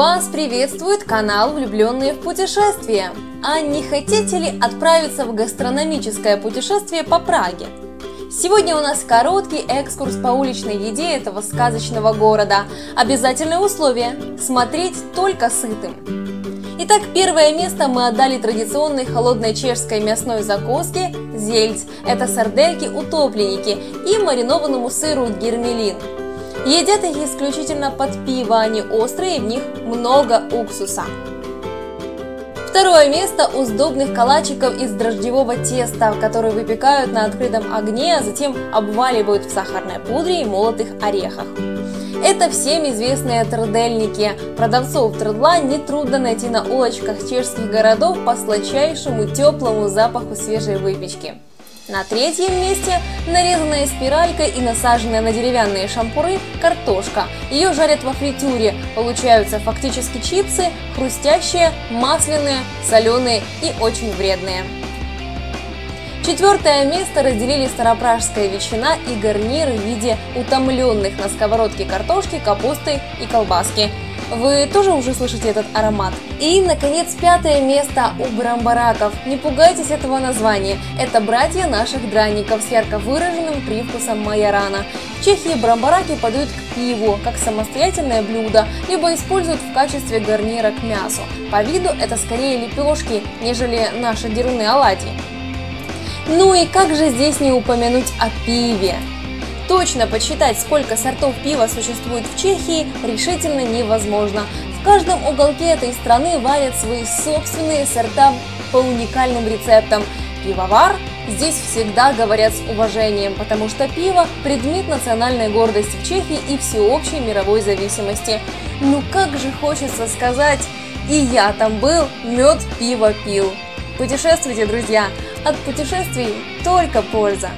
Вас приветствует канал «Влюбленные в путешествия». А не хотите ли отправиться в гастрономическое путешествие по Праге? Сегодня у нас короткий экскурс по уличной еде этого сказочного города. Обязательное условие – смотреть только сытым. Итак, первое место мы отдали традиционной холодной чешской мясной закуске зельц. Это сардельки-утопленники и маринованному сыру гермелин. Едят их исключительно под пиво, они острые, в них много уксуса. Второе место у сдобных калачиков из дрожжевого теста, которые выпекают на открытом огне, а затем обваливают в сахарной пудре и молотых орехах. Это всем известные трудельники. Продавцов трудла нетрудно найти на улочках чешских городов по сладчайшему теплому запаху свежей выпечки. На третьем месте нарезанная спиралькой и насаженная на деревянные шампуры картошка. Ее жарят во фритюре. Получаются фактически чипсы, хрустящие, масляные, соленые и очень вредные. Четвертое место разделили старопражская ветчина и гарниры в виде утомленных на сковородке картошки, капусты и колбаски. Вы тоже уже слышите этот аромат? И, наконец, пятое место у брамбараков. Не пугайтесь этого названия. Это братья наших драников с ярко выраженным привкусом майорана. В Чехии брамбараки подают к пиву, как самостоятельное блюдо, либо используют в качестве гарнира к мясу. По виду это скорее лепешки, нежели наши деруны оладьи. Ну и как же здесь не упомянуть о пиве? Точно подсчитать, сколько сортов пива существует в Чехии, решительно невозможно. В каждом уголке этой страны варят свои собственные сорта по уникальным рецептам. Пивовар здесь всегда говорят с уважением, потому что пиво – предмет национальной гордости в Чехии и всеобщей мировой зависимости. Ну как же хочется сказать, и я там был, мед пиво пил. Путешествуйте, друзья! От путешествий только польза!